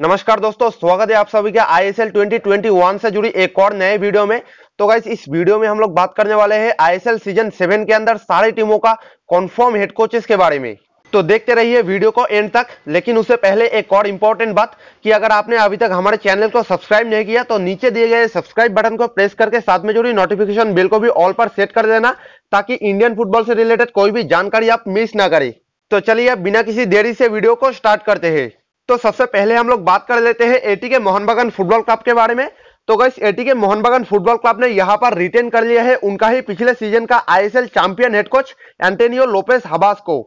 नमस्कार दोस्तों, स्वागत है आप सभी का आई एस एल ट्वेंटी से जुड़ी एक और नए वीडियो में। तो गाइस इस वीडियो में हम लोग बात करने वाले हैं आईएसएल सीज़न सेवन के अंदर सारी टीमों का कॉन्फर्म हेड कोचेस के बारे में। तो देखते रहिए वीडियो को एंड तक, लेकिन उससे पहले एक और इंपॉर्टेंट बात कि अगर आपने अभी तक हमारे चैनल को सब्सक्राइब नहीं किया तो नीचे दिए गए सब्सक्राइब बटन को प्रेस करके साथ में जुड़ी नोटिफिकेशन बिल को भी ऑल पर सेट कर देना, ताकि इंडियन फुटबॉल से रिलेटेड कोई भी जानकारी आप मिस ना करें। तो चलिए बिना किसी देरी से वीडियो को स्टार्ट करते हैं। तो सबसे पहले हम लोग बात कर लेते हैं एटी के मोहन बगान फुटबॉल क्लब के बारे में। तो गैस एटी के मोहन बगान फुटबॉल क्लब ने यहाँ पर रिटेन कर लिया है उनका ही पिछले सीज़न का ISL champion head coach Antonio Lopez Habas को।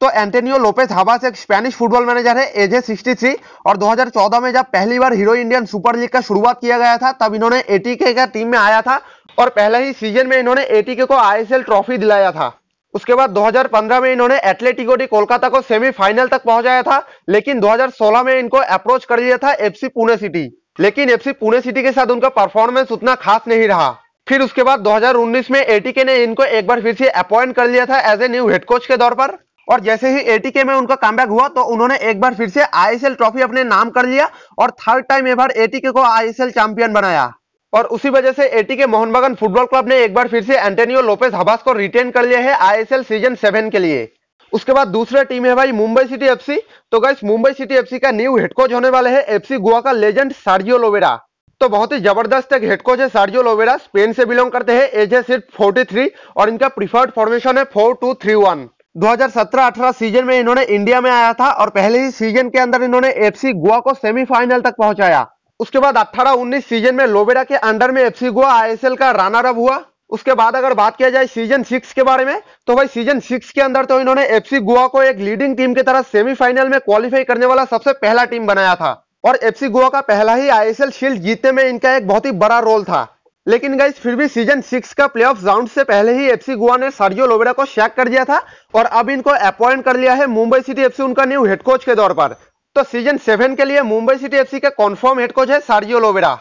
तो एंटेनियो लोपेस हबास एक स्पेनिश फुटबॉल मैनेजर है एज ए सिक्सटी और 2014 में जब पहली बार हीरो इंडियन सुपर लीग का शुरुआत किया गया था, तब इन्होंने एटीके का टीम में आया था, और पहले ही सीज़न में इन्होंने एटीके को आईएसएल ट्रॉफी दिलाया था। उसके बाद 2015 में इन्होंने एथलेटिको डी कोलकाता को सेमीफाइनल तक पहुँचाया था, लेकिन 2016 में इनको अप्रोच कर लिया था एफसी पुणे सिटी लेकिन एफसी पुणे सिटी के साथ उनका परफॉर्मेंस उतना खास नहीं रहा। फिर उसके बाद 2019 में एटीके ने इनको एक बार फिर से अपॉइंट कर लिया था as a new head coach के तौर पर। और जैसे ही एटीके में उनका कम हुआ तो उन्होंने एक बार फिर से आईएसएल ट्रॉफी अपने नाम कर लिया और थर्ड टाइम एवर एटीके को आईएसएल चैंपियन बनाया। और उसी वजह से एटी के मोहन बगान फुटबॉल क्लब ने एक बार फिर से एंटेनियो लोपेस हबास को रिटेन कर लिया है आईएसएल सीज़न सेवन के लिए। उसके बाद दूसरा टीम है भाई मुंबई सिटी एफसी तो गाइस मुंबई सिटी एफसी का न्यू हेड कोच होने वाले हैं एफसी गोवा का लेजेंड सार्जियो लोवेरा तो बहुत ही ज़बरदस्त एक हेड कोच है सार्जियो लोवेरा स्पेन से बिलोंग करते हैं एज है सिर्फ़ 43 और इनका प्रिफर्ड फॉर्मेशन है 4231 2017-18 सीज़न में इन्होंने इंडिया में आया था और पहले ही सीज़न के अंदर इन्होंने एफसी गोवा को सेमीफाइनल तक पहुँचाया। उसके बाद 18-19 सीज़न में लोबेरा के अंडर में एफसी गोवा आईएसएल का रनर अप हुआ। उसके बाद अगर बात किया जाए सीज़न सिक्स के बारे में तो भाई सीज़न सिक्स के अंदर तो इन्होंने एफसी गोवा को एक लीडिंग टीम की तरह सेमीफाइनल में क्वालिफाई करने वाला सबसे पहला टीम बनाया था। और एफसी गोवा का पहला ही आईएसएल शील्ड जीतने में इनका एक बहुत ही बड़ा रोल था। लेकिन गाइस फिर भी सीज़न सिक्स का प्ले ऑफ़ राउंड से पहले ही एफसी गोवा ने सर्जियो लोबेरा को शैक कर दिया था और अब इनको अपॉइंट कर लिया है मुंबई सिटी एफसी उनका न्यू हेड कोच के तौर पर। तो सीज़न सेवन के लिए मुंबई सिटी एफसी का कॉन्फर्म हेड कोच है सार्जियो लोवेरा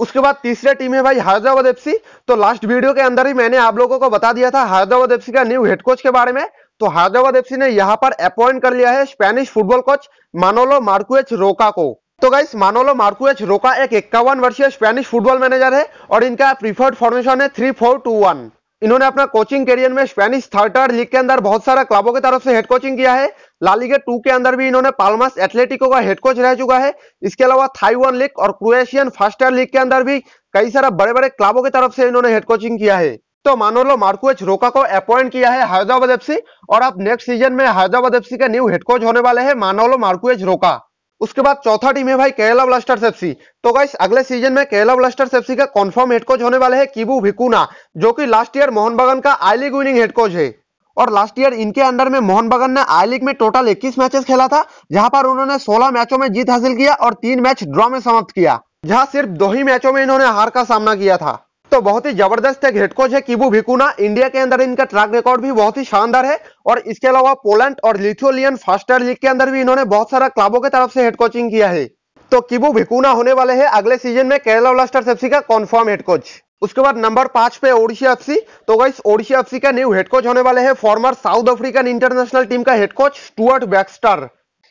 उसके बाद तीसरे टीम है भाई हैदराबाद एफसी तो लास्ट वीडियो के अंदर ही मैंने आप लोगों को बता दिया था हैदराबाद एफसी का न्यू हेड कोच के बारे में। तो हैदराबाद एफसी ने यहाँ पर अपॉइंट कर लिया है Spanish football coach Manolo Marquez Roca को। तो गाइस मानोलो मार्कुएच रोका एक इक्यावन वर्षीय स्पेनिश फुटबॉल मैनेजर है और इनका प्रीफर्ड फॉर्मेशन है थ्री फोर टू वन इन्होंने अपना कोचिंग करियर में स्पेनिश थर्टर लीग के अंदर बहुत सारा क्लबों की तरफ़ से हेड कोचिंग किया है। लालीगे टू के अंदर भी इन्होंने पालमास एथलेटिको का हेड कोच रह चुका है। इसके अलावा थाईवान लीग और क्रोएशियन फ़र्स्ट लीग के अंदर भी कई सारा बड़े बड़े क्लबों की तरफ़ से इन्होंने हेड कोचिंग किया है। तो मानोलो मार्कुएच रोका को अपॉइंट किया है हैदराबाद एफसी और अब नेक्स्ट सीज़न में हैदराबाद एफसी का न्यू हेड कोच होने वाले हैं मानोलो मार्कुएच रोका। उसके बाद चौथा टीम है भाई केरला ब्लास्टर्स एफसी तो गाइस अगले सीज़न में केरला ब्लास्टर्स एफसी का कंफर्म हेड कोच होने वाले हैं किबू भिकुना जो कि लास्ट ईयर मोहन बगान का I League winning head coach है। और लास्ट ईयर इनके अंडर में मोहन बगान ने आई लीग में टोटल 21 मैचेस खेला था, जहाँ पर उन्होंने 16 मैचों में जीत हासिल किया और तीन मैच ड्रॉ में समाप्त किया, जहाँ सिर्फ़ दो ही मैचों में इन्होंने हार का सामना किया था। तो बहुत ही ज़बरदस्त एक हेड कोच है किबू भिकुना। इंडिया के अंदर इनका ट्रैक रिकॉर्ड भी बहुत ही शानदार है और इसके अलावा पोलैंड और लिथुअलियन फास्टर लीग के अंदर भी इन्होंने बहुत सारा क्लबों की तरफ़ से हेड कोचिंग किया है। तो किबू भिकुना होने वाले हैं अगले सीज़न में केरला ब्लास्टर्स एफसी का कॉन्फर्म हेड कोच उसके बाद नंबर पाँच पे ओडिशा एफसी तो गाइस ओडिशा एफसी का न्यू हेड कोच होने वाले हैं former South African international team का head coach Stuart Baxter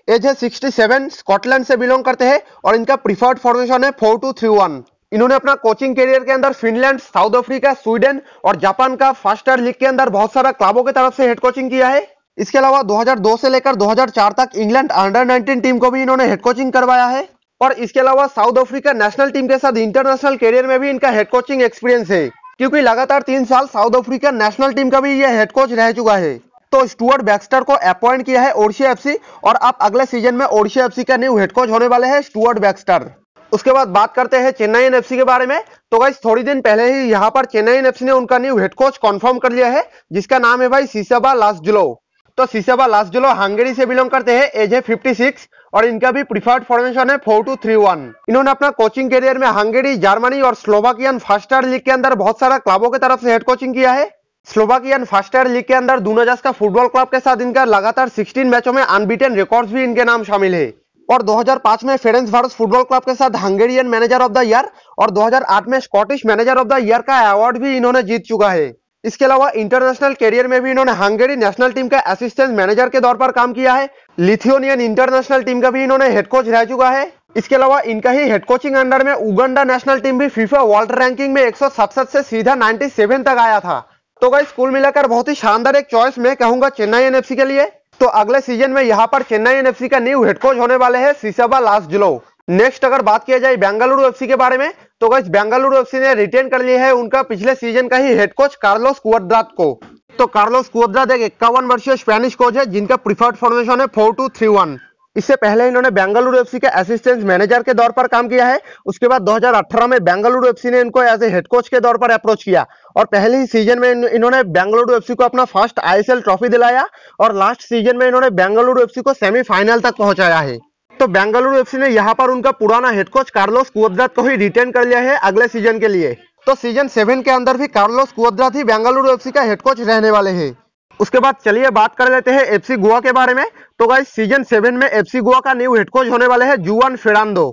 age है 67 स्कॉटलैंड से बिलोंग करते हैं और इनका प्रीफर्ड फॉर्मेशन है फोर टू थ्री वन इन्होंने अपना कोचिंग करियर के अंदर फिनलैंड साउथ अफ्रीका स्वीडन और जापान का फास्टर लीग के अंदर बहुत सारा क्लबों की तरफ़ से हेड कोचिंग किया है। इसके अलावा 2002 से लेकर 2004 तक इंग्लैंड अंडर 19 टीम को भी इन्होंने हेड कोचिंग करवाया है और इसके अलावा साउथ अफ्रीका नेशनल टीम के साथ इंटरनेशनल करियर में भी इनका हेड कोचिंग एक्सपीरियंस है, क्योंकि लगातार तीन साल साउथ अफ्रीका नेशनल टीम का भी ये हेड कोच रह चुका है। तो स्टुअर्ट बैक्स्टर को अपॉइंट किया है ओडिशा एफसी और अब अगले सीज़न में ओडिशा एफसी का न्यू हेड कोच होने वाले हैं स्टुअर्ट बैक्स्टर उसके बाद बात करते हैं चेन्नई एफसी के बारे में। तो गाइस थोड़ी दिन पहले ही यहाँ पर चेन्नई एफसी ने उनका न्यू हेड कोच कंफर्म कर लिया है, जिसका नाम है भाई सीसाबा लास्जुलो। तो सीसाबा लास्जुलो हंगेरी से बिलोंग करते हैं एज है 56 और इनका भी प्रीफर्ड फॉर्मेशन है फोर टू थ्री वन इन्होंने अपना कोचिंग करियर में हंगेरी, जर्मनी और स्लोवाकियन फास्टर लीग के अंदर बहुत सारा क्लबों की तरफ़ से हेड कोचिंग किया है। स्लोवाकियन फास्टर लीग के अंदर दूनोजास का फुटबॉल क्लब के साथ इनका लगातार 16 मैचों में अनबीटेन रिकॉर्ड्स भी इनके नाम शामिल है। और 2005 में फेरेंस भारत फुटबॉल क्लब के साथ Hungarian manager of the year और 2008 में Scottish manager of the year का अवार्ड भी इन्होंने जीत चुका है। इसके अलावा इंटरनेशनल कैरियर में भी इन्होंने हंगेरी नेशनल टीम का असिस्टेंट मैनेजर के तौर पर काम किया है। लिथियोनियन इंटरनेशनल टीम का भी इन्होंने हेड कोच रह चुका है। इसके अलावा इनका ही हेड कोचिंग अंडर में उगंडा नेशनल टीम भी फीफा वर्ल्ड रैंकिंग में एक सौ सड़सठ से सीधा 97 तक आया था। तो गाइस कुल मिलाकर बहुत ही शानदार एक चॉइस मैं कहूँगा चेन्नई एनएफसी के लिए। तो अगले सीज़न में यहाँ पर चेन्नई एनएफसी का न्यू हेड कोच होने वाले है सिसबा लास्ट जुलो नेक्स्ट अगर बात किया जाए बेंगलुरु एफसी के बारे में तो गाइस बेंगलुरु एफसी ने रिटेन कर लिया है उनका पिछले सीज़न का ही हेड कोच कार्लोस कुअद्रात को। तो कार्लोस कुअद्रात एक इक्यावन वर्षीय स्पेनिश कोच है, जिनका प्रिफर्ड फॉर्मेशन है फोर टू थ्री वन इससे पहले इन्होंने बेंगलुरु एफसी के असिस्टेंट मैनेजर के दौर पर काम किया है। उसके बाद 2018 में बेंगलुरु एफसी ने इनको एज ए हेड कोच के तौर पर अप्रोच किया। और पहले ही सीज़न में इन्होंने बेंगलुरु एफसी को अपना फ़र्स्ट आईएसएल ट्रॉफी दिलाया और लास्ट सीज़न में इन्होंने बेंगलुरु एफसी को सेमीफाइनल तक पहुँचाया है। तो बेंगलुरु एफसी ने यहाँ पर उनका पुराना हेड कोच कार्लोस कुवद्रात को ही रिटेन कर लिया है अगले सीज़न के लिए। तो सीज़न सेवन के अंदर भी कार्लोस कुवद्रात ही बेंगलुरु एफसी का हेड कोच रहने वाले हैं। उसके बाद चलिए बात कर लेते हैं एफसी गोवा के बारे में। तो गाइस सीज़न सेवन में एफसी गोवा का न्यू हेड कोच होने वाले हैं जुआन फेरांडो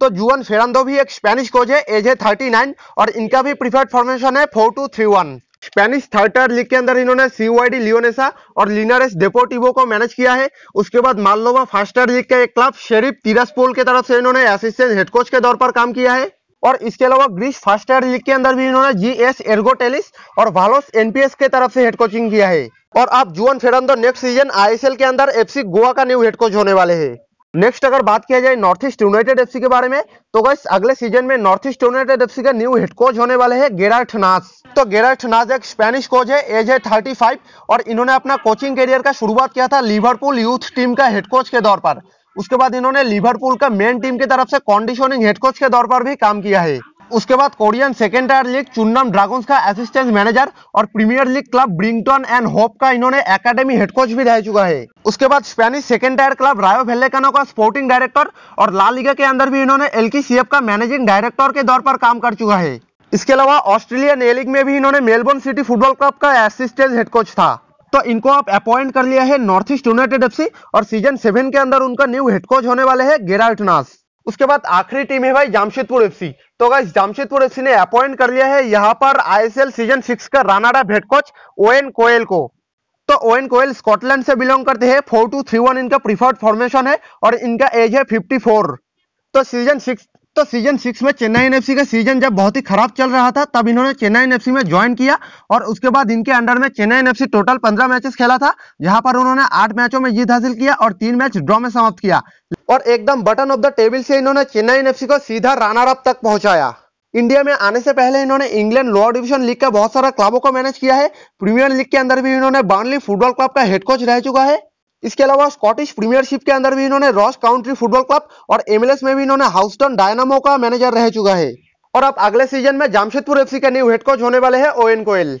तो जुआन फेरांडो भी एक स्पेनिश कोच है एज है थर्टी नाइन और इनका भी प्रीफर्ड फॉर्मेशन है four two three one Spanish third league के अंदर इन्होंने सीओआईडी लियोनेसा और लिनारेस डेपोटिवो को मैनेज किया है। उसके बाद मालनोवा फास्टर लीग का एक क्लब शेरिफ तिरसपोल की तरफ़ से इन्होंने असिस्टेंट हेड कोच के तौर पर काम किया है। और इसके अलावा ग्रीस फ़र्स्ट फास्ट लीग के अंदर भी इन्होंने जी एस एर्गोटेलिस और वालोस एनपीएस के तरफ़ से हेड कोचिंग किया है। और अब Juan Ferrando next season ISL के अंदर एफसी गोवा का न्यू हेड कोच होने वाले हैं। नेक्स्ट अगर बात किया जाए नॉर्थ ईस्ट यूनाइटेड एफसी के बारे में तो गैस अगले सीज़न में नॉर्थ ईस्ट यूनाइटेड एफसी का न्यू हेड कोच होने वाले हैं गेरार्ट नास तो गेरार्ट नास एक स्पेनिश कोच है एज है 35 और इन्होंने अपना कोचिंग करियर का शुरुआत किया था लिवरपूल यूथ टीम का हेड कोच के तौर पर। उसके बाद इन्होंने लिवरपूल का मेन टीम की तरफ़ से कंडीशनिंग हेड कोच के तौर पर भी काम किया है। उसके बाद Korean second tier league Chunnam Dragons का असिस्टेंट मैनेजर और premier league club Brighton and Hove का इन्होंने एकेडमी हेड कोच भी रह चुका है। उसके बाद स्पेनिश सेकेंड टायर क्लब रायो वेल्लेकानो का स्पोर्टिंग डायरेक्टर और ला लीगा के अंदर भी इन्होंने एल का मैनेजिंग डायरेक्टर के तौर पर काम कर चुका है। इसके अलावा ऑस्ट्रेलियन ए लीग में भी इन्होंने मेलबोर्न सिटी फुटबॉल क्लब का असिस्टेंट हेड कोच था। तो इनको आप अपॉइंट कर लिया है नॉर्थ ईस्ट यूनाइटेड एफसी और सीज़न सेवन के अंदर उनका न्यू हेड कोच होने वाले हैं गेराल्ट नास। उसके बाद आखिरी टीम है भाई जामशेदपुर एफसी। तो गाइस जामशेदपुर एफसी ने अपॉइंट कर लिया है यहाँ पर आईएसएल सीज़न सिक्स का रानाडा हेड कोच ओएन कोयल को। तो ओएन कोयल स्कॉटलैंड से बिलोंग करते हैं, फोर टू थ्री वन इनका प्रीफर्ड फॉर्मेशन है और इनका एज है फिफ्टी फोर। तो सीज़न सिक्स तो सीज़न सिक्स में चेन्नई एनएफसी का सीज़न जब बहुत ही खराब चल रहा था, तब इन्होंने चेन्नई एनएफसी में ज्वाइन किया और उसके बाद इनके अंडर में चेन्नई एनएफसी टोटल पंद्रह मैचेस खेला था, जहाँ पर उन्होंने आठ मैचों में जीत हासिल किया और तीन मैच ड्रॉ में समाप्त किया। और एकदम बटन ऑफ़ द टेबल से इन्होंने चेन्नई एनएफसी को सीधा रनर अप तक पहुँचाया। इंडिया में आने से पहले इन्होंने इंग्लैंड लोअर डिवीज़न लीग का बहुत सारा क्लबों को मैनेज किया है। प्रीमियर लीग के अंदर भी इन्होंने बार्नली फुटबॉल क्लब का हेड कोच रह चुका है। इसके अलावा स्कॉटिश प्रीमियरशिप के अंदर भी इन्होंने रॉस काउंट्री फुटबॉल क्लब और एमएलएस में भी इन्होंने हाउस्टन डायनामो का मैनेजर रह चुका है। और अब अगले सीज़न में जामशेदपुर एफसी के न्यू हेड कोच होने वाले हैं ओएन कोयल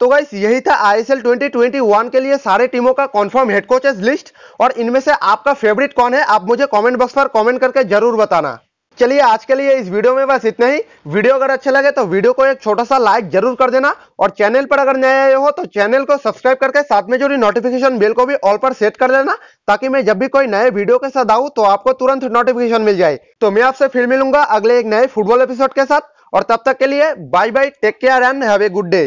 तो गाइस यही था आईएसएल 2021 के लिए सारे टीमों का कॉन्फर्म हेड कोचेस लिस्ट और इनमें से आपका फेवरेट कौन है, आप मुझे कॉमेंट बॉक्स पर कॉमेंट करके ज़रूर बताना। चलिए, आज के लिए इस वीडियो में बस इतना ही। वीडियो अगर अच्छा लगे तो वीडियो को एक छोटा सा लाइक ज़रूर कर देना और चैनल पर अगर नए आए हो तो चैनल को सब्सक्राइब करके साथ में जुड़ी नोटिफिकेशन बेल को भी ऑल पर सेट कर लेना ताकि मैं जब भी कोई नए वीडियो के साथ आऊँ तो आपको तुरंत नोटिफिकेशन मिल जाए। तो मैं आपसे फिर मिलूँगा अगले एक नए फुटबॉल एपिसोड के साथ और तब तक के लिए bye bye take care and have a good day